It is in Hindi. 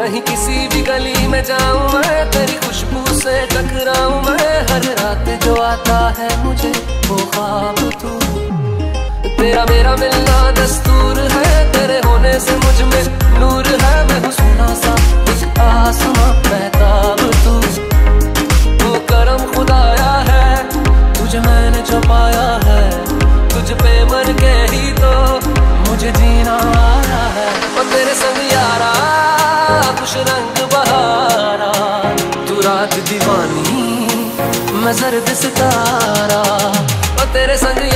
कहीं किसी भी गली में जाऊँ मैं, तेरी खुशबू से टकराऊं मैं। हर रात जो आता है मुझे, वो ख्वाब तू। तेरा मेरा मिलना दस्तूर है, तेरे होने से मुझमें नूर है। मैं हूँ सोना सा एक आसमां महताब तू। वो करम खुदाया है, तुझे मैंने जो पाया है। तुझ पे मर के ही तो मुझे जीना आया है। और तेरे संग यारा मैं जर्द सितारा और तेरे संग